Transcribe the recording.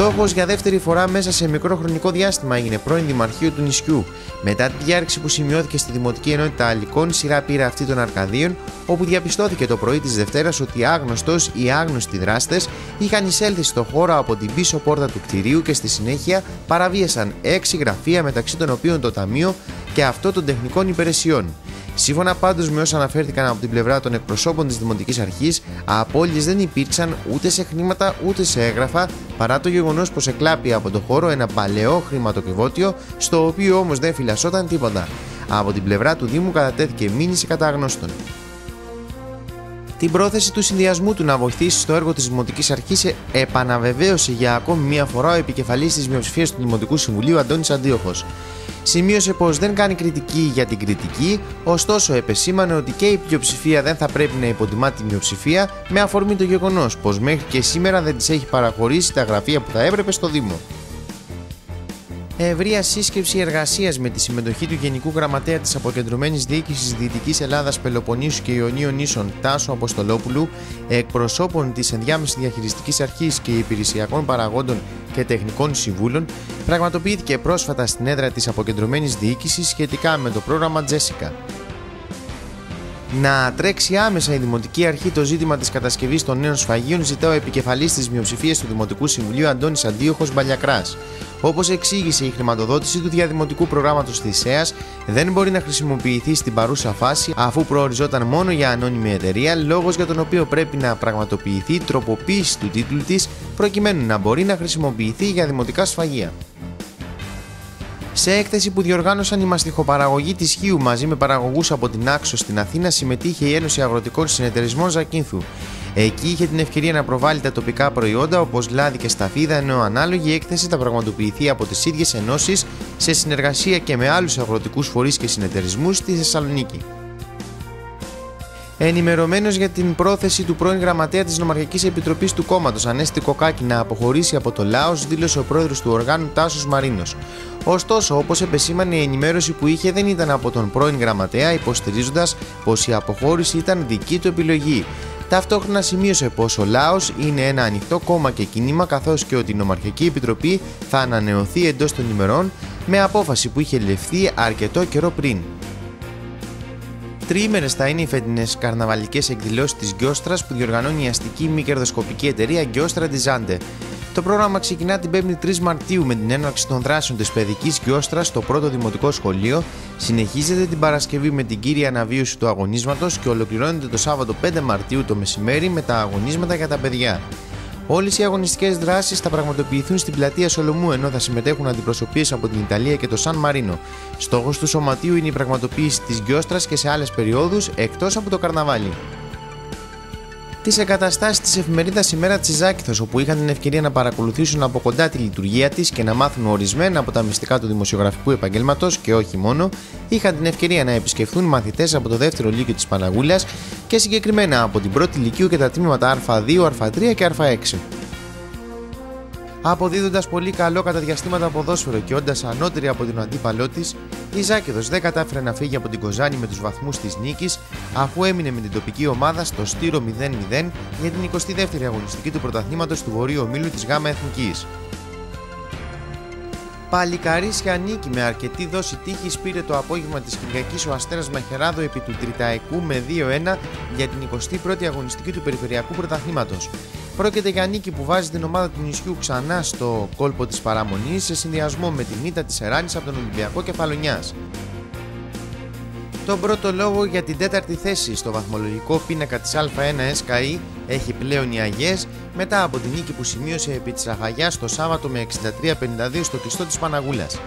Στόχος για δεύτερη φορά μέσα σε μικρό χρονικό διάστημα έγινε πρώην Δημαρχείο του νησιού. Μετά τη διάρκεια που σημειώθηκε στη Δημοτική Ενότητα Αλικών, σειρά πήρα αυτή των Αρκαδίων, όπου διαπιστώθηκε το πρωί της Δευτέρας ότι άγνωστος ή άγνωστοι δράστες είχαν εισέλθει στο χώρο από την πίσω πόρτα του κτηρίου και στη συνέχεια παραβίασαν έξι γραφεία μεταξύ των οποίων το Ταμείο και αυτό των τεχνικών υπηρεσιών. Σύμφωνα πάντως με όσα αναφέρθηκαν από την πλευρά των εκπροσώπων της Δημοτικής Αρχής, απώλειες δεν υπήρξαν ούτε σε χρήματα ούτε σε έγγραφα, παρά το γεγονός πως εκλάπει από το χώρο ένα παλαιό χρηματοκιβώτιο, στο οποίο όμως δεν φυλασσόταν τίποτα. Από την πλευρά του Δήμου κατατέθηκε μήνυση κατά αγνώστων. Την πρόθεση του συνδυασμού του να βοηθήσει στο έργο της Δημοτικής Αρχής επαναβεβαίωσε για ακόμη μία φορά ο επικεφαλής της μειοψηφίας του Δημοτικού Συμβουλίου Αντώνης Αντίοχος. Σημείωσε πως δεν κάνει κριτική για την κριτική, ωστόσο επεσήμανε ότι και η πλειοψηφία δεν θα πρέπει να υποτιμά τη μειοψηφία με αφορμή το γεγονός πως μέχρι και σήμερα δεν της έχει παραχωρήσει τα γραφεία που θα έπρεπε στο Δήμο ευρεία σύσκεψη εργασίας με τη συμμετοχή του Γενικού Γραμματέα της Αποκεντρωμένης Διοίκησης Δυτικής Ελλάδας Πελοποννήσου και Ιωνίων Νήσων Τάσου Αποστολόπουλου, εκπροσώπων της Ενδιάμεσης Διαχειριστικής Αρχής και υπηρεσιακών παραγόντων και τεχνικών συμβούλων, πραγματοποιήθηκε πρόσφατα στην έδρα της Αποκεντρωμένης Διοίκησης σχετικά με το πρόγραμμα Τζέσικα να τρέξει άμεσα η Δημοτική Αρχή το ζήτημα της κατασκευής των νέων σφαγείων, ζητά ο επικεφαλής της μειοψηφίας του Δημοτικού Συμβουλίου Αντώνης Αντίοχος Μπαλιακράς. Όπως εξήγησε, η χρηματοδότηση του διαδημοτικού προγράμματος της ΕΑ δεν μπορεί να χρησιμοποιηθεί στην παρούσα φάση, αφού προοριζόταν μόνο για ανώνυμη εταιρεία, λόγος για τον οποίο πρέπει να πραγματοποιηθεί τροποποίηση του τίτλου της, προκειμένου να μπορεί να χρησιμοποιηθεί για δημοτικά σφαγεία. Σε έκθεση που διοργάνωσαν η μαστιχοπαραγωγή της Χίου μαζί με παραγωγούς από την Άξο στην Αθήνα, συμμετείχε η Ένωση Αγροτικών Συνεταιρισμών Ζακίνθου. Εκεί είχε την ευκαιρία να προβάλλει τα τοπικά προϊόντα όπως λάδι και σταφίδα, ενώ ανάλογη έκθεση θα πραγματοποιηθεί από τις ίδιες ενώσεις σε συνεργασία και με άλλους αγροτικούς φορείς και συνεταιρισμούς στη Θεσσαλονίκη. Ενημερωμένος για την πρόθεση του πρώην γραμματέα της Νομαρχικής Επιτροπής του κόμματος Ανέστη Κοκάκη να αποχωρήσει από το Λάο, δήλωσε ο πρόεδρος του οργάνου Τάσος Μαρίνος. Ωστόσο, όπως επεσήμανε, η ενημέρωση που είχε δεν ήταν από τον πρώην γραμματέα, υποστηρίζοντας πως η αποχώρηση ήταν δική του επιλογή. Ταυτόχρονα σημείωσε πως ο Λάο είναι ένα ανοιχτό κόμμα και κίνημα, καθώς και ότι η Νομαρχική Επιτροπή θα ανανεωθεί εντός των ημερών με απόφαση που είχε ληφθεί αρκετό καιρό πριν τριήμερες θα είναι οι φετινές καρναβαλικές εκδηλώσεις της Γκιόστρας που διοργανώνει η αστική μη κερδοσκοπική εταιρεία Γκιόστρα Ντιζάντε. Το πρόγραμμα ξεκινά την 5η 3 Μαρτίου με την έναρξη των δράσεων της παιδικής Γκιόστρα στο πρώτο δημοτικό σχολείο, συνεχίζεται την Παρασκευή με την κύρια αναβίωση του αγωνίσματος και ολοκληρώνεται το Σάββατο 5 Μαρτίου το μεσημέρι με τα αγωνίσματα για τα παιδιά. Όλες οι αγωνιστικές δράσεις θα πραγματοποιηθούν στην πλατεία Σολομού ενώ θα συμμετέχουν αντιπροσωπείες από την Ιταλία και το Σαν Μαρίνο. Στόχος του σωματείου είναι η πραγματοποίηση της γκιόστρα και σε άλλες περιόδους εκτός από το καρναβάλι τις εγκαταστάσεις της εφημερίδας ημέρα της Ζάκηθος, όπου είχαν την ευκαιρία να παρακολουθήσουν από κοντά τη λειτουργία της και να μάθουν ορισμένα από τα μυστικά του δημοσιογραφικού επαγγέλματος και όχι μόνο, είχαν την ευκαιρία να επισκεφθούν μαθητές από το δεύτερο λύκειο της Παναγούλα και συγκεκριμένα από την πρώτη λυκείου και τα τμήματα Α2, Α3 και Α6 αποδίδοντας πολύ καλό κατά διαστήματα ποδόσφαιρο και όντας ανώτερη από την αντίπαλό της, η Ζάκεδο δεν κατάφερε να φύγει από την Κοζάνη με τους βαθμούς της νίκης, αφού έμεινε με την τοπική ομάδα στο στήρο 0-0 για την 22η αγωνιστική του πρωταθλήματος του Βορείου Ομίλου της ΓΑΜΑ Εθνικής. Παλικαρίσια νίκη με αρκετή δόση τύχης πήρε το απόγευμα της Κυριακής ο Αστέρας Μαχεράδο επί του Τριταϊκού με 2-1 για την 21η αγωνιστική του Περιφερειακού Πρωταθλήματος. Πρόκειται για νίκη που βάζει την ομάδα του νησιού ξανά στο κόλπο της παραμονής σε συνδυασμό με την ήττα της Εράνης από τον Ολυμπιακό Κεφαλονιάς. Τον πρώτο λόγο για την τέταρτη θέση στο βαθμολογικό πίνακα της Α1 SKI έχει πλέον οι Αγιές μετά από την νίκη που σημείωσε επί της Αχαγιάς το Σάββατο με 63-52 στο κλειστό της Παναγούλας.